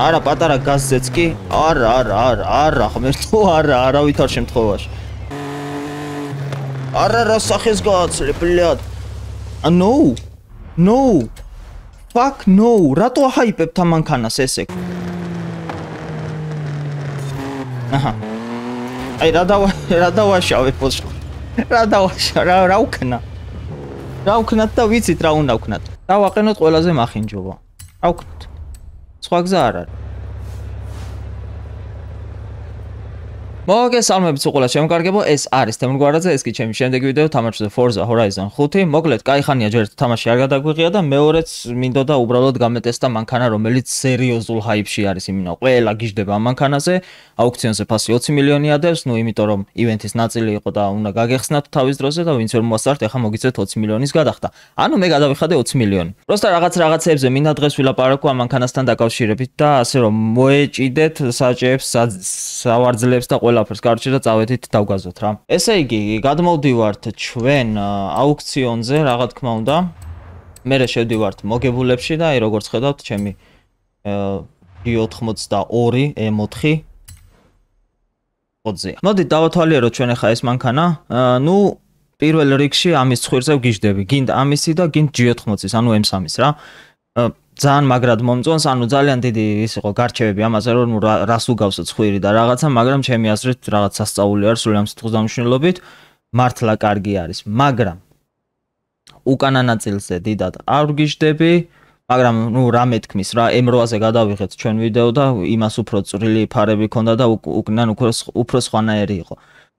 არა პატარა გაზზეც კი არა არა არა არა ხმერთო არა არავითარ შემთხვევაში. არა რა სახეს გააცლე ბლად. No no fuck no რატო აჰაიპებ თამანქანას ესე? აჰა. აი რა დავა რა დავაშავე პოშ რა დავაშა რა რა უკნა რა უკნათ და ვიცით რა უნდა უკნათ დავაყენოთ ყველაზე მახინჯობა. რა უკნათ სხვა გზა არ არის მოგესალმებით უყურა შემოგარგებო ეს არის თემურ გვარაძე ეს კი ჩემი შემდეგი ვიდეო თამაშზე Forza Horizon 5 მოკლედ кайხანია ჯერ თამაში არ გადაგვიღია და მეორეც მინდოდა უბრალოდ გამეტესტა მანქანა რომელიც სერიოზულ ჰაიპში არის. იმენა ყველა გიждდება ამ მანქანაზე. აუქციონზე ფასი 20 მილიონი ადევს. ნუ იმიტომ რომ ივენთის ნაწილი იყო და უნდა გაგეხსნათ თავის დროზე და ვინც ვერ მოასწართ ეხა მოგიწევთ 20 მილიონის გადახდა. ანუ მე გადავიხადე 20 მილიონი. პროსტა რაღაც რაღაცეებზე მინდა დღეს ვილაპარაკო ამ მანქანასთან დაკავშირებით და ასე რომ მოეჭიდეთ საჭეებს სავარძლებს და ყველაფერს კარჩი და წავედით დავგაზოთ რა. ესე იგი, გადმოვდივართ ჩვენ აუქციონზე, რა თქმა უნდა. მე შევდივართ მოგებულებში და აი როგორც ხედავთ, ჩემი G82 M4 ხოძე. მოდი დავათვალიეროთ ჩვენ ახლა ეს მანქანა. ნუ პირველ რიგში ამის ცხირზე ვგიჟდები. გინდ ამისი და გინდ G80-ის, ანუ M3-ის რა. ძალიან მაგრად მომწონს, ანუ ძალიან დიდი ის იყო გარჩევები ამაზე, რომ რას უგავს ცხვირი და რაღაცა, მაგრამ ჩემი აზრით რაღაც სასწაული არის სულ ამ სიტყვის დამშნელობით, მართლა კარგი არის, მაგრამ უკანა ნაწილზე დიდად არ გიждები, მაგრამ ნუ რა მეთქმის რა, M8-ზე გადავიღეთ ჩვენ ვიდეო და იმას უფრო წვრილი ფარები ქონდა და უკნან უფრო უფრო სხვანაირი იყო.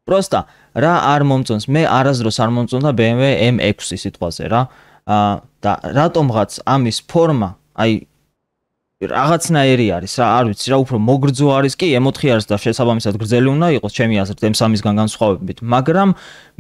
პროსტა რა არ მომწონს, მე არასდროს არ მომწონდა BMW M6 სიტყვაზე რა. აა და რატომღაც ამის ფორმა აი რაღაცნაირი არის რა, არ ვიცი რა, უფრო მოგრძო არის კი, M4 არის და შესაბამისად გრძელი უნდა იყოს ჩემი აზრით M3-ისგან განსხვავებით, მაგრამ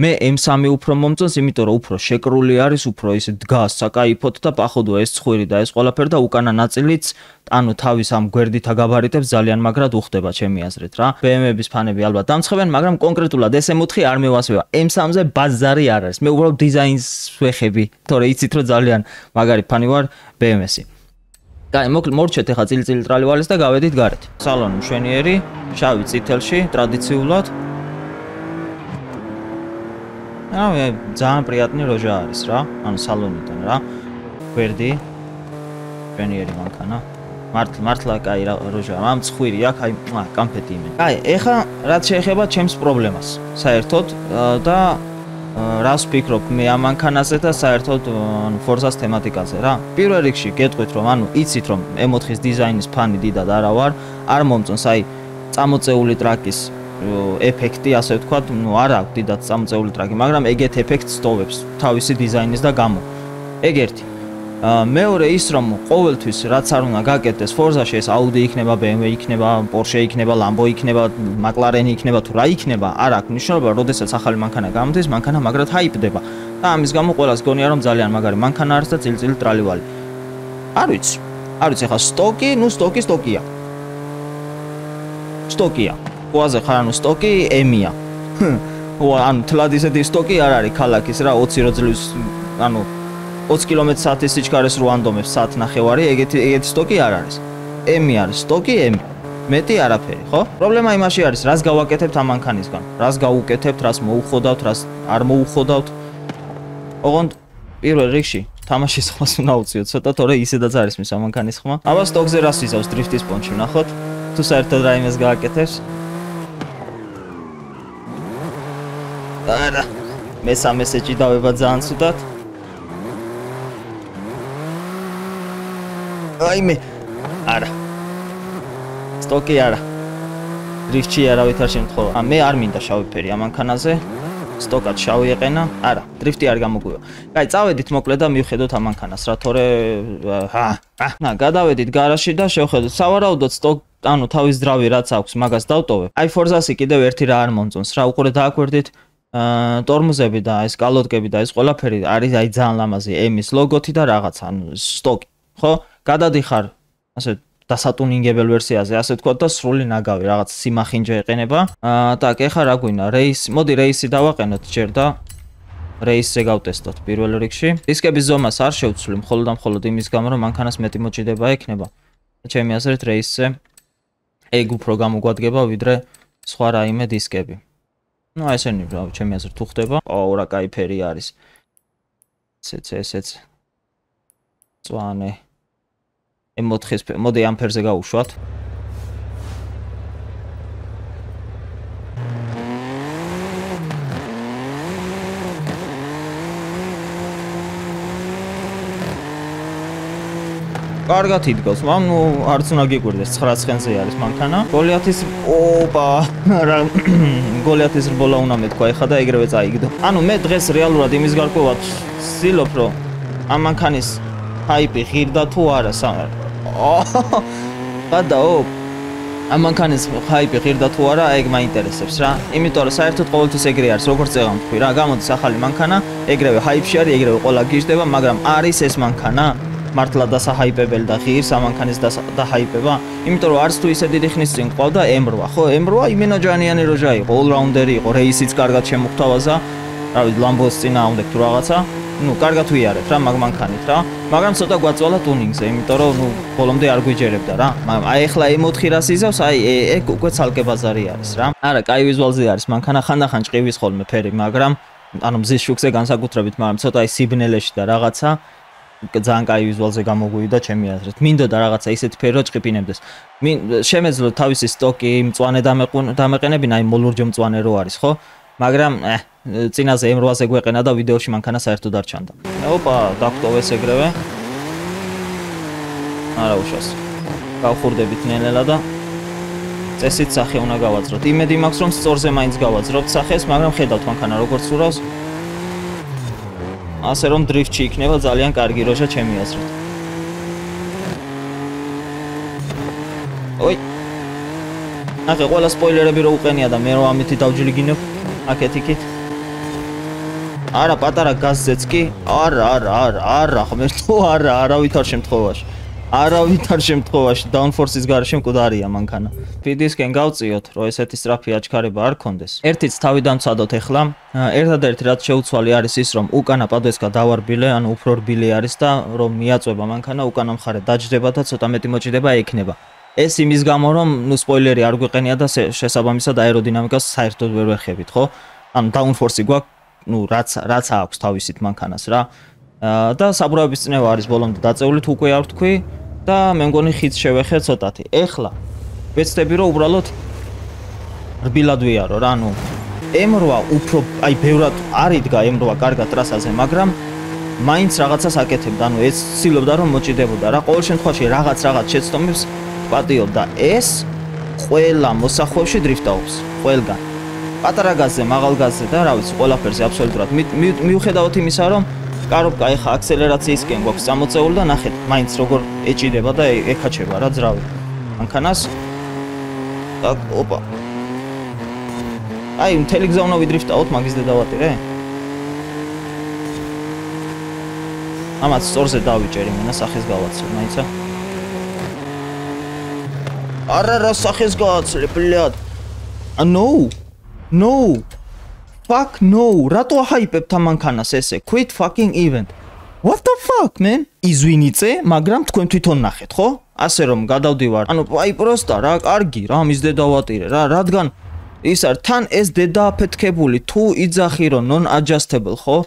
მე M3 უფრო მომწონს, იმიტომ რომ უფრო შეკრული არის, უფრო ისე დგას საკაიფოდ და პახოდო ეს ცხვირი და ეს ყველაფერი და უკანა ნაწილიც ანუ თავის ამ გვერდითა გაბარიტებს ძალიან მაგრად უხდება ჩემი აზრით რა. BMW-ების ფანები ალბათ დამცხებენ, მაგრამ კონკრეტულად ეს M4 არ მევასება. M3-ზე ბაზარი არ არის. მე უბრალოდ დიზაინს ვეხები, თორე იცით რომ ძალიან მაგარი ფანი ვარ BMW-ს. კაი, მორჩეთ ახლა წილწილი ტრალივალეს და გავედით გარეთ. სალონი მშვენიერი, შავი წითელში, ტრადიციულად. აი, ძალიან პრიატნი როჟა არის რა, ანუ სალონიდან რა. ვერდი. მშვენიერი მანქანა. მართლა მართლა კაი როჟა, ამ ცხვირი აქ, აი, კამფეტი იმენ. კაი, ეხა რაც შეეხება ჩემს პრობლემას, საერთოდ და რას ფიქრობ მე ამ მანქანაზე და საერთოდ ანუ Forza-ს თემატიკაზე რა. პირველ რიგში გეტყვით რომ ანუ იცით რომ M4-ის დიზაინის ფანი დიდად არა ვარ, არ მომწონს აი წამოწეული ტრაკის ეფექტი, ასე ვთქვათ, ну არა აქვს დიდად წამოწეული ტრაკი, მაგრამ ეგეთ ეფექტს სტოვებს თავისი დიზაინის და გამო. ეგ ერთი. მეორე ის რომ ყოველთვის რაც არ უნდა გაკეთდეს ფორზაში ეს Audi იქნება, BMW იქნება, Porsche იქნება, Lambo იქნება, McLaren იქნება თუ რა იქნება, არ აქვს მნიშვნელობა, როდესაც ახალი მანქანა გამოდის, მანქანა მაგრად ჰაიპდება და ამის გამო ყველას გონია რომ ძალიან მაგარი მანქანა არის და წილწილი ტრალივალი. არ ვიცი. არ ვიცი ხა სტოკი, ну სტოკი სტოკია. სტოკია. ყოაზე ხარ ანუ სტოკი ემია. ანუ თლად ისეთი სტოკი არ არის ქალაქის რა 20 რო ძლივს ანუ 20 კმ/სთ-ის სიჩქარეს რო ანდომებს საათ ნახევარი, ეგეთი ეგეთი სტოკი არ არის. M-ი არის, სტოკი M. მეტი არაფერი, ხო? პრობლემა იმაში არის, რას გავაკეთებთ ამ მანქანისგან? რას გავუკეთებთ, რას მოუხოდავთ, რას არ მოუხოდავთ? ოღონდ პირველ რიგში თამაშის ხმას უნდა უწიოთ, ცოტა თორე ისედაც არის მის ამ მანქანის ხმა. აბა სტოკზე რას იზავს დრიფტის პონჩი, ნახოთ? თუ საერთოდ რაიმეს გააკეთებს? არა. მესამე სეჭი დავება ძალიან ცუდად. აი მე. არა. სტოკი არა. დრიფტი არა ვითარ შემთხვევა. ა მე არ მინდა შავი ფერი ამ მანქანაზე სტოკად შავი ეყენა. არა დრიფტი არ გამოგვივა. კაი წავედით მოკლედ და მივხედოთ ამ მანქანას რა თორე ჰა ა გადავედით გარაჟში და შევხედოთ. სავარაუდოდ სტოკ ანუ თავის ძრავი რაც აქვს მაგას დავტოვე. აი ფორზასი კიდევ ერთი რა არ მომწონს. რა უყურე დააკვირდით? აა ტორმუზები და ეს კალოტკები და ეს ყველაფერი არის აი ძალიან ლამაზი. ემის ლოგოთი და რაღაც ანუ სტოკი ხო გადადიხარ ასე დასატუნინგებელ ვერსიაზე, ასე თქვა და სრული ნაგავი, რაღაც სიმახინჯე ეყენება. აა так, ეხა რა გვინა? რეის, მოდი რეისი დავაყენოთ ჯერ და რეისზე გავტესტოთ პირველ რიგში. დისკების ზომას არ შევცვლი, მხოლოდ და მხოლოდ იმის გამო, რომ მანქანას მეტი მოჭიდება ექნება. ჩემი აზრით რეისზე ეგ უფრო გამოგვადგება ვიდრე სხვა რაიმე დისკები. ну ესენი რა ჩემი აზრით თუ ხდება აუ რა кай ფერი არის ესეც ესეც წვანე ემოთხის მოდი ამ ფერზე გავუშვათ კარგად იდგოს. მან ნუ არც უნდა გიკვირდეს 9 ცხენზე არის მანქანა. გოლიათის ოპა გოლიათის რბოლა უნდა მეთქვა ეხა და ეგრევე წაიგდო. ანუ მე დღეს რეალურად იმის გარკვევად ვცდილობ რომ ამ მანქანის ჰაიპი ღირდა თუ არა სამ. გადაო ამ მანქანის ჰაიპი ღირდა თუ არა, ეგ მაინტერესებს რა. იმიტომ რომ საერთოდ ყოველთვის ეგრე არის, როგორც წეგამ თქვი რა, გამოდის ახალი მანქანა, ეგრევე ჰაიპში არის, ეგრევე ყოლა გიждდება, მაგრამ არის ეს მანქანა? მართლა დასაჰაიპებელი და ღირს ამანქანის დასაჰაიპება, იმიტომ რომ არც თუ ისე დიდი ხნის წინ ყავდა M8, ხო, M8 იმენაჯანიანი როჟა იყო, all-rounder იყო, რეისიც კარგად შემოხთავაზა, რა ვიცი, Lambo-ს წინა უნდა თუ რაღაცა, ну, კარგად ვიარებ რა მაგ მანქანით რა, მაგრამ ცოტა გვაწვალა ტუნინგზე, იმიტომ რომ ну, ბოლომდე არ გვიჯერებდა რა. აი ეხლა E400 იზავს, აი ეგ უკვე ცალკე ბაზარი არის რა. არა, კაი ვიზუალზე არის მანქანა, ხანდახან ჭყივის ხოლმე ფერი, მაგრამ ანუ მზის შუქზე განსაკუთრებით, მაგრამ ცოტა აი სიბნელეში და რაღაცა ძალიან კაი ვიზუალზე გამოგვივიდა ჩემი აზრით. მინდოდა რაღაცა ისეთი ფერი რომ ჭყიპინებდეს. მინ შემეძლო თავისი სტოკი მწვანე დამეყენებინა, აი მოლურჯო მწვანე რო არის, ხო? მაგრამ წინაზე M8-ზე გვეყენა და ვიდეოში მანქანა საერთოდ არ ჩანდა. ოპა, დაგტოვეს ეგრევე. არა უშავს. გავხურდებით ნელ-ნელა და წესით სახე უნდა გავაძროთ. იმედი მაქვს რომ სწორზე მაინც გავაძროთ სახეს, მაგრამ ხედავთ მანქანა როგორ ცურავს. ასე რომ დრიფტში იქნება ძალიან კარგი როჟა ჩემი აზრით. ой. ახე ყველა სპოილერები რო უყენია და მე რო ამითი დავჯილიგინებ აკეთიკით არა პატარა გაზზეც კი არა არა არა არა ხმერთო არა არავითარ შემთხვევაში არავითარ შემთხვევაში downforce-ის გარეშე მკვდარია მანქანა. ფიდისკენ გავწიოთ, რომ ესეთი სწრაფი აჩქარება არ კონდეს. ერთიც თავი დამცადოთ ეხლა. ერთადერთი რაც შეუცვალი არის ის, რომ უკანა პადვესკა დავარბილე, ანუ უფრო რბილი არის და რომ მიაწובה მანქანა უკანა მხარე დაჯდება და ცოტა მეტი მოჭიდება ექნება. ეს იმის გამო, რომ ნუ სპოილერი არ გვეყენია და შესაბამისად აეროდინამიკას საერთოდ ვერ ვერხებით, ხო? ანუ downforce-ი გვაქვს, ნუ რაც რაც აქვს თავისით მანქანას რა. და საბურავების წნევა არის ბოლომდე დაწეული თუ უკვე არ თქვი, და მე მგონი ხიც შევეხე ცოტათი. ეხლა ვეცდები რომ უბრალოდ რბილად ვიარო რა, ანუ M8 უფრო აი ბევრად არ იდგა M8 კარგად ტრასაზე, მაგრამ მაინც რაღაცას აკეთებდა, ანუ ეს ცდილობდა რომ მოჭიდებოდა რა. ყოველ შემთხვევაში რაღაც რაღაც შეცდომებს პატიობდა. ეს ყველა მოსახვევში დრიფტაობს, ყველგან. პატარა გაზზე, მაღალ გაზზე და რა ვიცი, ყველაფერზე აბსოლუტურად. მიუხედავად იმისა, რომ კაროპკა ეხა აქსელერაციისკენ გვაქვს წამოწეული და ნახეთ, მაინც როგორ ეჭიდება და ეკაჩება რა ძრავი. მანქანას და ოპა. აი, მთელი გზა უნდა ვიდრიფტაოთ მაგის დედავატირე? ამაც სწორზე დავიჭერი, მენა სახეს გავაცლე, მაიცა. არა, რა სახეს გავაცლე, ბლიად. ა ნო. ნო. fuck no. rato hype-ებთ ამ მანქანას ესე? Quit fucking event. What the fuck man? izvinitse მაგრამ თქვენ თვითონ ნახეთ ხო? ასე რომ გადავდივარ. ანუ აი პროსტა რა კარგი რა მისდე დავატირე რა რადგან ის არ თან ეს დედა აფეთქებული თუ იძახი რომ non adjustable ხო?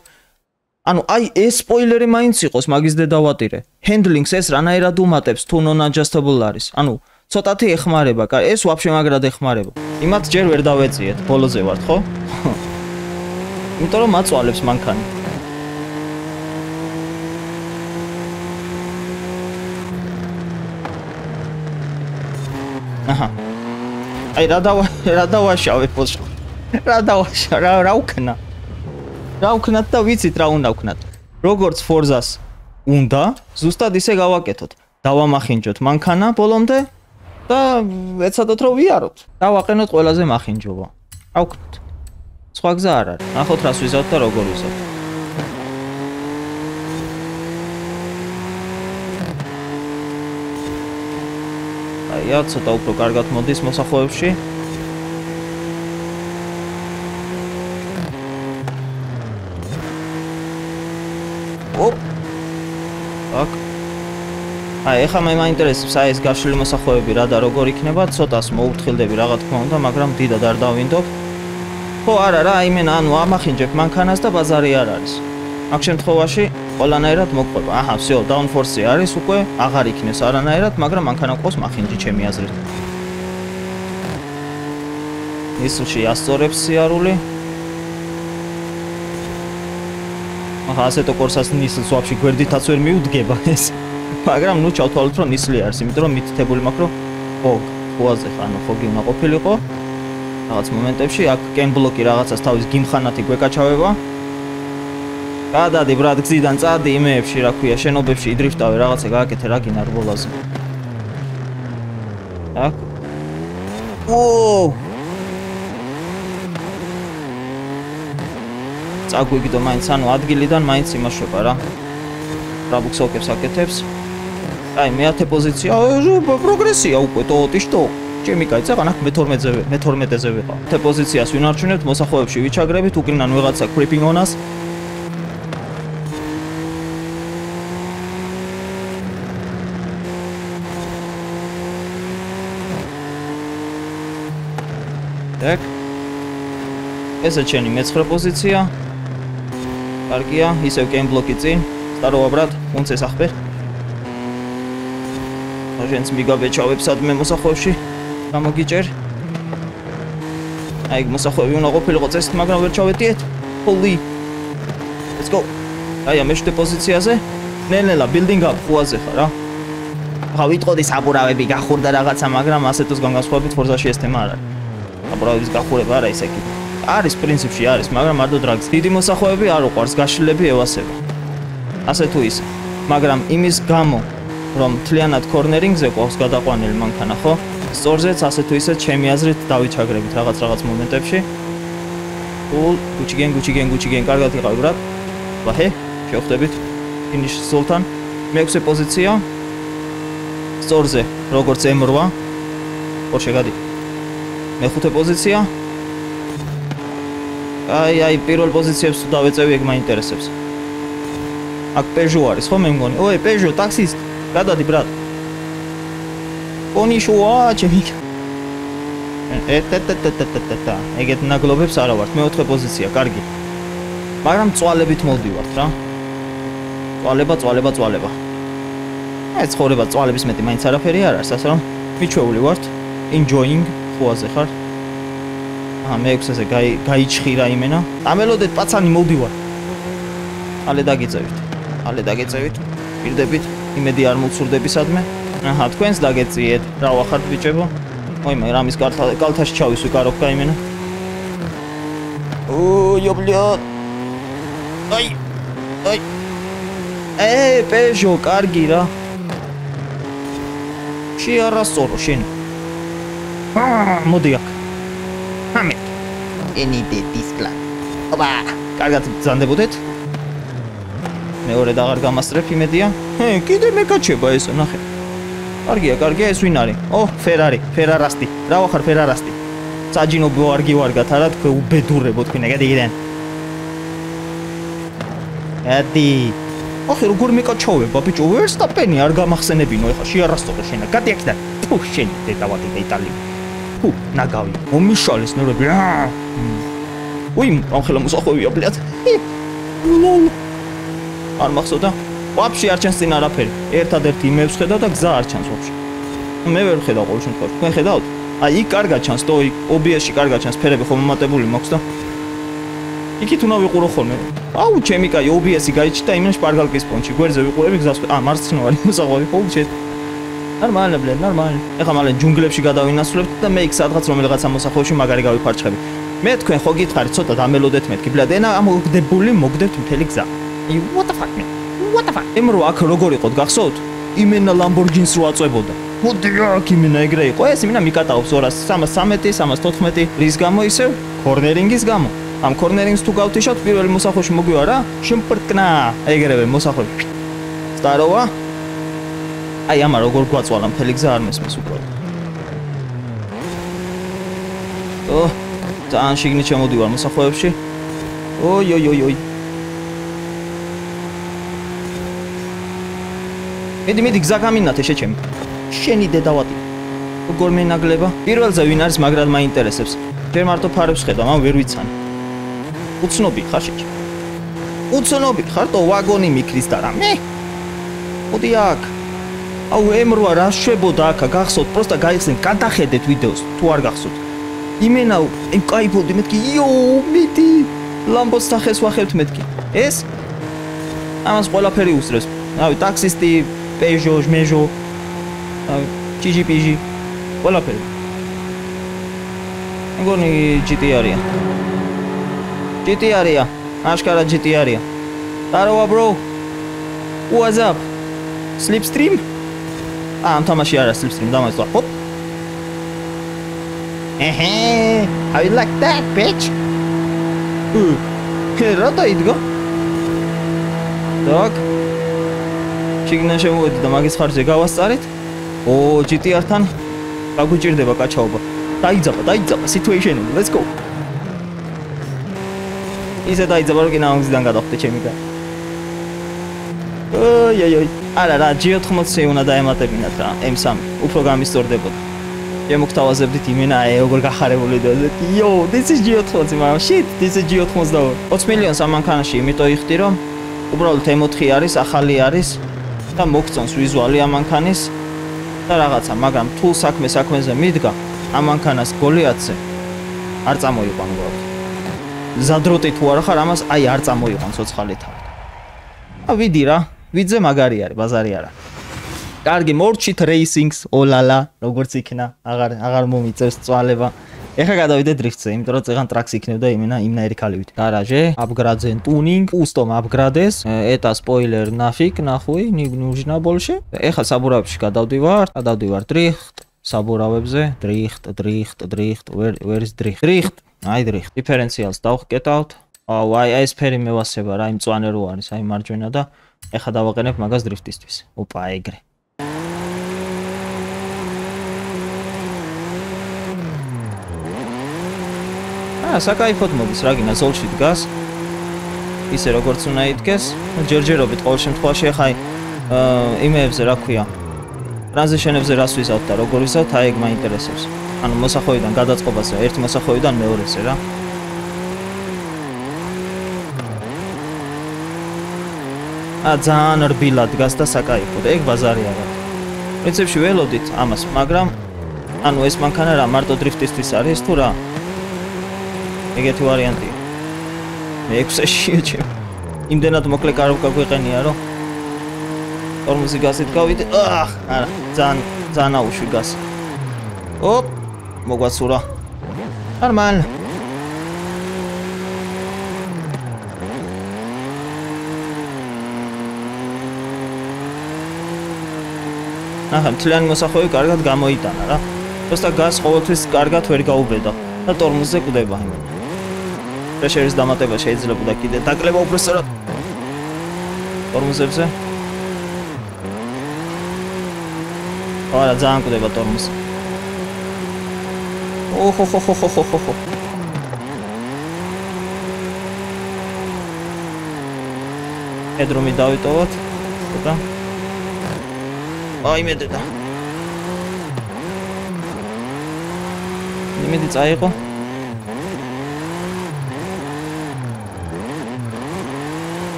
ანუ აი ეს სპოილერი მაინც იყოს მაგის დედა დავატირე handling-ს ეს რანაირად უმატებს თუ non adjustable არის. ანუ ცოტათი ეხმარება ეს ვაფშე მაგრად ეხმარება იმათ ჯერ ვერ დავეციეთ ბოლოზე ვართ ხო იმიტომ რომ მაწვალებს მანქანა. აჰა. აი რა დავა რა დავაშავე პოსო. რა დავაშა რა რა უკნა. რა უკნათ და ვიცით რა უნდა უკნათ. როგორც Forza-ს უნდა, ზუსტად ისე გავაკეთოთ. დავამახინჯოთ მანქანა ბოლომდე და ეცადოთ რომ ვიაროთ. დავაყენოთ ყველაზე მახინჯობა. უკნათ. სხვა გზა არ არის. ნახოთ რას ვიზავთ და როგორ ვიზავთ. აი, ათ ცოტა უფრო კარგად მოდის მოსახოვებში. ოპ. აკ. აი, ეხლა მე მაინტერესებს აი ეს გაშლილი მოსახვეები რა და როგორ იქნება, ცოტას მოუფრთხილდები რა თქმა უნდა, მაგრამ დიდად არ დავინდობ. ხო, არა რა, იმენ ანუ ამახინჯებ მანქანას და ბაზარი არ არის. აქ შემთხვევაში ყველანაირად მოყვება. აჰა, всё, downforce არის უკვე, აღარ იქნეს არანაირად, მაგრამ მანქანა ყავს მახინჯი ჩემი აზრით. ისულში ასწორებს სიარული. აჰა, ასეთო კორსას ნისლს ვაფშე გვერდითაც ვერ მიუდგება ეს. მაგრამ ნუ ჩავთვალოთ რომ ნისლი არის, იმიტომ რომ მითითებული მაქვს რომ ფოგ, ფუაზე ხანო ფოგი უნდა ყოფილიყო. რაღაც მომენტებში აქ კენ ბლოკი რაღაცას თავის გიმხანათი გვეკაჩავება. გადადი ბრატ გზიდან წადი იმეებში რა ქვია შენობებში იდრიფტავე რაღაცა გააკეთე რა გინარ ბოლაზე. აქ. ოო! წაგვიგდო მაინც ანუ ადგილიდან მაინც იმაშვება რა. ტრაბუქსოკებს აკეთებს. აი მეათე პოზიცია პროგრესია უკვე ტოტი შტო ჩემი კაი წაღან აქ მე12-ზე მე12-ზე ვიყავ თე პოზიციას ვინარჩუნებთ მოსახოვებში ვიჩაგრებით უკრინან ვიღაცა კრიპინგ ონას так ესა ჩემი მე-9 პოზიცია კარგია ისევ გეიმ ბლოკი წინ სტაროა ბრატ უნცეს ახბერ აჟენს მიგაბეჭავებს ადმე მოსახვევში გამოგიჭერ. აი მოსახვევი უნდა ყოფილიყო წესით მაგრამ ვერ ჩავეტიეთ. ჰოლი let's go. აი ამ მეშვიდე პოზიციაზე. ნელ-ნელა building up ხუაზე ხარ რა. ხა ვიტყოდი საბურავები გახურდა რაღაცა მაგრამ ასეთოს განსხვავებით ფორზაში ეს თემა არ არის. საბურავების გახურება არა ისე კი არის პრინციპში არის მაგრამ მარტო დრაგს დიდი მოსახვევები არ უყარს გაშლილები ევასება. ასე თუ ისე. მაგრამ იმის გამო რომ თლიანად კორნერინგზე ყავს გადაყვანილი მანქანა, ხო? სწორზეც ასე თუ ისე ჩემი აზრით დავიჩაგრებით რაღაც რაღაც მომენტებში. ულ გუჩიგენ გუჩიგენ გუჩიგენ კარგად იყავი ბრატ. ვაჰე, შევხვდებით ფინიშ სულთან. მეექვსე პოზიცია. სწორზე, როგორც M8. ორ შეგადი. მეხუთე პოზიცია. აი, აი, პირველ პოზიციებს თუ დავეწევი, ეგ მაინტერესებს. აქ პეჟო არის, ხო მე მგონი? ოე, პეჟო, ტაქსისტ. გადადი ბრატ კონიშოა ჩემი ეტეტეტეტეტეტეტა ეგეთ ნაგლობებს არა ვართ მეოთხე პოზიცია კარგი მაგრამ წვალებით მოვდივართ რა წვალება წვალება წვალება ეს ხორება წვალების მეტი მაინც არაფერი არ არის ასე რომ მიჩვეული ვართ enjoying ხოაზე ხარ აა მეექვსეზე გაი გაიჩხირა იმენა ამელოდეთ პაცანი მოვდივარ ალე დაგიწევით ალე დაგიწევით პირდებით იმედი არ მოცურდებისადმე. აჰა, თქვენს დაგეწიეთ. რა ვახართ ბიჭებო? ой, მე რამის კალთა კალთაში ჩავისვი კაროფკა იმენა. ოიო, ბლიო. აი. აი. ე, პეჟო, კარგი რა. შე არასწორო შენ. აა, მოდი აქ. ამე. ენიდე დისკლა. აბა, კარგად ბრძანდებოდეთ? მეორე და აღარ გამასწრებ იმედია. ჰე, კიდე მეკაჩება ეს, ნახე. კარგია, კარგია, ეს ვინ არის? ო, ფერარი, ფერარასტი. რა ვახარ ფერარასტი? საჯინო ბოარგი ვარგათ, არა თქვენ უბედურებო თქვენ, ეგეთი იდან. ადი. ოხე, როგორ მეკაჩოვება, ბიჭო, ვერსტაპენი არ გამახსენებინო, ეხა შეარასწორო შენა. გადი აქიდან. თუ შენ დედავადი და იტალი. თუ, ნაგავი. მომიშალეს ნერვები. უი, ახლა მოსახვევია, ბლად. ლოლ. არ მახსოვდა? ვაფშე არ ჩანს წინ არაფერი. ერთადერთი იმებს ხედავ და გზა არ ჩანს ვაფშე. მე ვერ ხედავ ყოველ შემთხვევაში. თქვენ ხედავთ? აი, იქ კარგად ჩანს, თო იქ OBS-ში კარგად ჩანს, ფერები ხომ მომატებული მაქვს და იქით უნდა ვიყურო ხოლმე. აუ, ჩემი კაი OBS-ი გაიჩიტა იმენ შპარგალკის პონჩი. გვერდზე ვიყურები გზას. აა, მარცხნივარი მოსაღვი ხო ჩე. ნორმალია, ბლე, ნორმალია. ეხლა მალე ჯუნგლებში გადავინასვლებთ და მე იქ სადღაც რომელიღაცა მოსახვევში მაგარი გავიფარჩხები. მე თქვენ ხო გითხარით ცოტა დამელოდეთ მეთქი, ბლე, ენა ამოგდებული მოგდებთ მთელი გზა. I what the fuck man? What the fuck? ემრო აქ როგორ იყოთ გახსოვთ? იმენა ლამბორჯინს რო აწვებოდა. მოდი აქ იმენა ეგრე იყო. ეს იმენა მიკატაობს 200, 313, 314. რის გამო ისევ? კორნერინგის გამო. ამ კორნერინგს თუ გავთიშოთ პირველი მოსახვეში მოგვივა რა? შემპრტკნა. ეგრევე მოსახვე. სტაროვა? აი ამა როგორ გვაწვალა მთელი გზა არ მესმის უკვე. ო, ძალიან შიგნით შემოდივარ მოსახვეებში. ოი ოი ოი ოი. მიდი მიდი გზა გამინათე შეჩემ. შენი დედავატი. როგორ მენაგლება? პირველზე ვინ არის, მაგრამ მაინტერესებს. ჯერ მარტო ფარებს ხედავ, მან ვერ ვიცან. უცნობი ხარ შეჩემ. უცნობი ხარ, თო ვაგონი მიქრის და რამე. მოდი აქ. აუ ემრვა რა შვებოდა აქა გახსოვთ პროსტა გაიხსენ გადახედეთ ვიდეოს თუ არ გახსოვთ იმენაო იმ кайფობდი მეთქი იოუ მიდი ლამბოს სახეს ვახებთ მეთქი ეს ამას ყველაფერი უსწრებს რავი ტაქსისტი Peugeot, Mejo. რავი, GGPG. ყველაფერი. მეგონი GT არია. GT არია. აშკარა GT არია. დაროა bro. What's up? Slipstream? აა, ამ თამაში არა Slipstream, დამაწყდა. ჰოპ. ეჰე, how you like that, bitch? ჰუ. რა დაიდგა? დაკ. ჩიგნა შემოვედი და მაგის ხარჯზე გავასწარეთ. ო, GTR-თან გაგვიჭirdება კაჩაობა. დაიძაბა, დაიძაბა situation. Let's go. ისე დაიძაბა რომ კიდე ამგზიდან გადავხდე ჩემი და. ოი ოი ოი. არა რა, G80 უნდა დაემატებინათ რა, M3. უფრო გამისტორდებოდა. შემოგთავაზებდით იმენა აი როგორ გახარებული და იო, this is G80, მაგრამ shit, this is G80. 20 მილიონს ამანქანაში იმიტომ იხდი რომ უბრალოდ M4 არის, ახალი არის და მოგწონს ვიზუალი ამანქანის და რაღაცა, მაგრამ თუ საქმე საქმეზე მიდგა, ამანქანას გოლიათზე არ წამოიყვან უბრალოდ. ზადროტი თუ არა ხარ, ამას აი არ წამოიყვან ცოცხალი თავი. ა ვიდი რა, ვიძე მაგარი არის, ბაზარი არა. კარგი, მორჩით რეისინგს, ოლალა, როგორც იქნა, აღარ აღარ მომიწევს წვალება. ეხა გადავიდე დრიფტზე, იმიტომ რომ წეგან ტრაქს იქნებოდა იმენა იმნაირი ქალივით. გარაჟე, აპგრადზენ ტუნინგ, კუსტომ აპგრადეს, ეტა სპოილერ ნაფიკ, ნახვი, ნიგნუჟნა ბოლში. ეხა საბურავებში გადავდივარ, გადავდივარ დრიფტ, საბურავებზე, დრიფტ, დრიფტ, დრიფტ, where where is drift? drift. აი დრიფტ. დიფერენციალს დავხკეტავთ. აუ, აი ეს ფერი მევასება რა, იმ წვანე რო არის, აი მარჯვენა და ეხა დავაყენებ მაგას დრიფტისთვის. ოპა, ეგრე. აა საკაიფოდ მოდის რა გინა ზოლში დგას. ისე როგორც უნდა იდგეს ჯერჯერობით ყოველ შემთხვევაში ახლა აა იმეებზე რა ქვია ტრანზიშენებზე რას ვიზავთ და როგორ ვიზავთ აი ეგ მაინტერესებს. ანუ მოსახოვიდან გადაწყობაზე ერთ მოსახოვიდან მეორეზე რა. ა ძალიან რბილად დგას და საკაიფოდ ეგ ბაზარი არა პრინციპში ველოდით ამას მაგრამ ანუ ეს მანქანა რა მარტო დრიფტისთვის არის თუ რა ეგეთი ვარიანტი. მე-6-ში ეჭებ. იმდენად მოკლე კარუკა გვიყენია, რომ ორმოსი გასით გავიდე. აჰ, არა, ძალიან ძალიან აუშვი გასი. ოპ, მოგვაცურა. ნორმალ. აჰა, მთლიანი მოსახვევი კარგად გამოიტანა რა. просто გას ყოველთვის კარგად ვერ გაუბედა და ტორმუზზე კვდება იმენ. პრეშერის დამატება შეიძლება და კიდე. დაკლება უფრო სწორად. ტორმოზებზე არა ძალიან კვდება ტორმოზ ოჰო ჰო ჰო ჰო ჰო ჰო ედრომი დავიტოვოთ და აი მე და იმედი წაიყო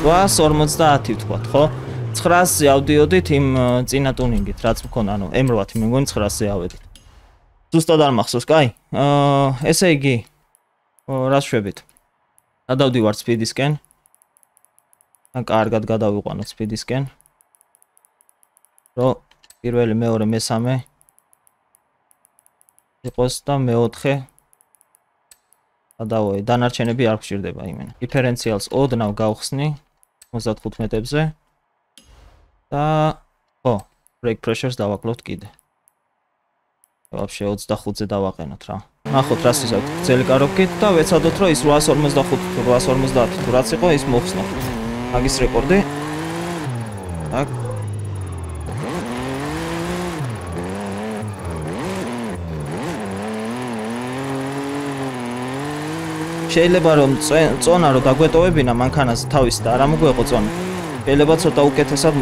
850 ვთქვათ, ხო? 900-ზე ავდიოდით იმ წინა ტუნინგით, რაც მქონდა, ანუ M8 მე მგონი 900-ზე ავედით. ზუსტად არ მახსოვს, კაი? აა, ესე იგი, რა შვებით? გადავდივარ სპიდისკენ. ან კარგად გადავიყვანოთ სპიდისკენ. რო პირველი, მეორე, მესამე იყოს და მეოთხე გადავოი, დანარჩენები არ გჭირდება იმენა. დიფერენციალს ოდნავ გავხსნი. 55-ებზე და ხო, brake pressure-ს დავაკლოთ კიდე. ვაფშე 25-ზე დავაყენოთ რა. ნახოთ რა სიზავთ ძელი კაროკით და ვეცადოთ რომ ის 855 თუ 850 თუ რაც იყო ის მოხსნა. მაგის რეკორდი. აკ შეიძლება რომ წონა რო დაგვეტოვებინა მანქანას თავის და არ ამოგვეყო წონა. შეიძლება ცოტა უკეთესად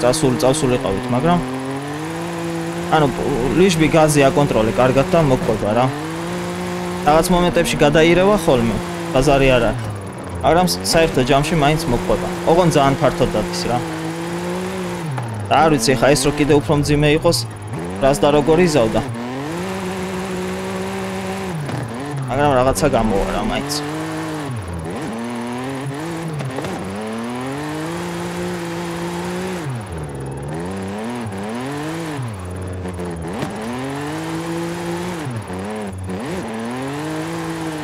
წასული წავსულიყავით, მაგრამ ანუ ლიჟბი გაზი აკონტროლე კარგად და მოყვება რა. რაღაც მომენტებში გადაირევა ხოლმე, ბაზარი არ არის. მაგრამ საერთო ჯამში მაინც მოყვება. ოღონ ძალიან ფართოდ დადის რა. და არ ვიცი ხა ეს რო კიდე უფრო მძიმე იყოს, რას და როგორ იზავდა. მაგრამ რაღაცა გამოვა რა მაინც.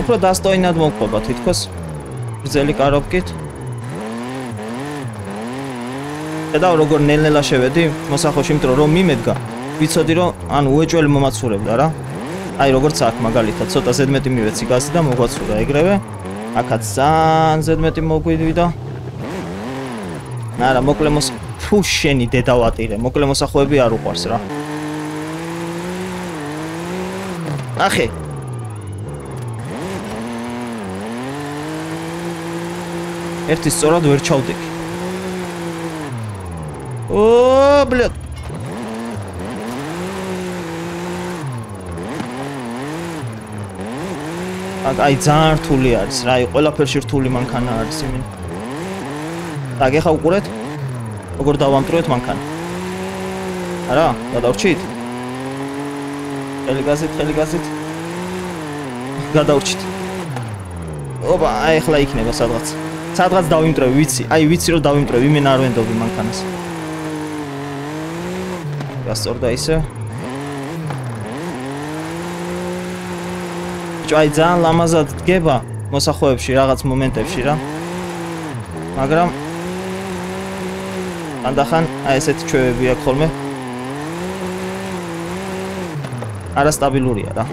უფრო დასტოინად მოყვება თითქოს გრძელი კარობკით. და როგორ ნელ-ნელა შევედი მოსახოში, იმიტომ რომ მიმედგა, ვიცოდი რომ ანუ უეჭველი მომაცურებდა რა. აი როგორც აქ მაგალითად ცოტა ზედმეტი მივეცი გასი და მოგვაცურა ეგრევე. აქაც ძალიან ზედმეტი მოგვიდვიდა. არა, მოკლე მოს ფუ შენი დედავატირე, მოკლე მოსახვეები არ უყვარს რა. ახე, ერთი სწორად ვერ ჩავდექი. ო, ბლედ. აი ძალიან რთული არის რა, აი ყველაფერში რთული მანქანა არის იმენ. და გეხა უყურეთ? როგორ დავამტრევთ მანქანა? არა, გადავრჩით? ხელი გაზეთ. გადავრჩით. ოპა, აი ახლა იქნება სადღაც. სადღაც დავიმტრევი, ვიცი. აი ვიცი რომ დავიმტრევი, იმენ არ ვენდობი მანქანას. გასწორდა ისე. ჭაი ძალიან ლამაზად დგება მოსახვეებში რაღაც მომენტებში რა. მაგრამ ანდახან აი ესეთი ჩვევები აქვს ხოლმე. არასტაბილურია რა.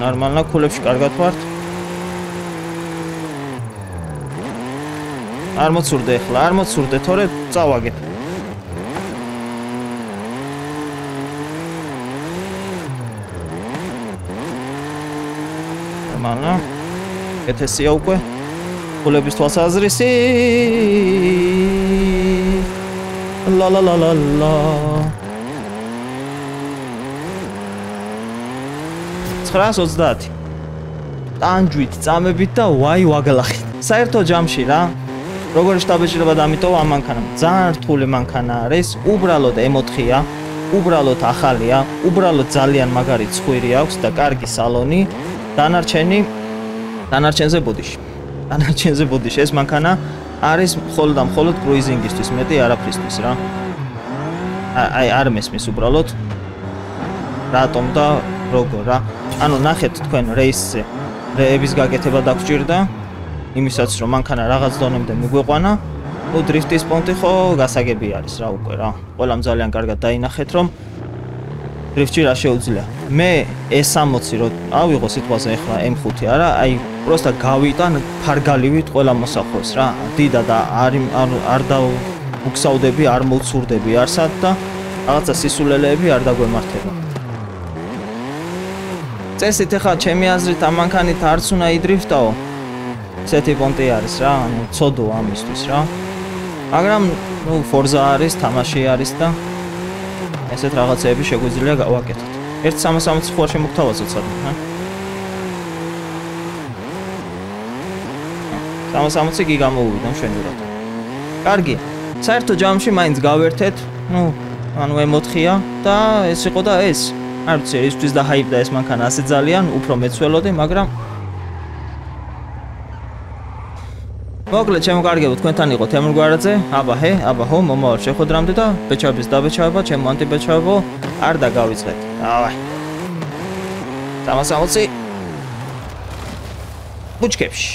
ნორმალნა ქულებში კარგად ვართ. არ მოცურდე ახლა, არ მოცურდე, თორე წავაგებ. მანა ეთესია უკვე ფულების თვალსაზრისი ლა ლა ლა ლა ლა ცხრას ოცდაათი ტანჯვით, წამებით და ვაი ვაგლახით. საერთო ჯამში რა. როგორი შტაბეჭირება დამიტოვა ამ მანქანამ. ძალიან რთული მანქანა არის, უბრალოდ ემოთხია, უბრალოდ ახალია, უბრალოდ ძალიან მაგარი ცხვირი აქვს და კარგი სალონი. დანარჩენი დანარჩენზე ბოდიში. დანარჩენზე ბოდიში ეს მანქანა არის მხოლოდ და მხოლოდ კრუიზინგისთვის, მეტი არაფრისთვის რა. აი არ მესმის უბრალოდ რატომ და როგორ რა. ანუ ნახეთ თქვენ რეისზე რეების გაკეთება დაგჭირდა იმისაც რომ მანქანა რაღაც დონემდე მიგვეყვანა ნუ დრიფტის პონტი ხო გასაგები არის რა უკვე რა. ყველამ ძალიან კარგად დაინახეთ რომ დრიფტი რა შეუძლია. მე S60 რო ავიღო სიტყვაზე ახლა M5 არა აი პროსტა გავიტან ფარგალივით ყველა მოსახლოს რა. დიდა და არ არ და უქსაუდები არ მოცურდები არსად და რაღაცა სისულელეები არ დაგვემართება. წესით ახლა ჩემი აზრით ამ მანქანით არც უნდა იდრიფტაო. ესეთი პონტი არის რა, ანუ ცოდო ამისთვის რა. მაგრამ ნუ Forza არის, თამაში არის და ესეთ რაღაცეები შეგვიძლია გავაკეთოთ. 1.360 ხო შემოგთავაზოთ ჰა? 360 გი გამოვიდა მშვენივრად. კარგი. საერთო ჯამში მაინც გავერთეთ, ნუ ანუ M4-ია და ეს იყო და ეს. არ ვიცი, ისთვის დაჰაიპდა ეს მანქანა ასე ძალიან, უფრო მეცველოდი, მაგრამ მოკლედ, ჩემო კარგებო, თქვენთან იყო თემურ გვარაძე, აბა ჰე, აბა ჰო, მომავალ შეხვედრამდე და ბეჩაბის დაბეჩაება, ჩემო ანტიბეჩაბო, არ დაგავიწყეთ. ავაი. დამასაოცი. ბუჩკებში.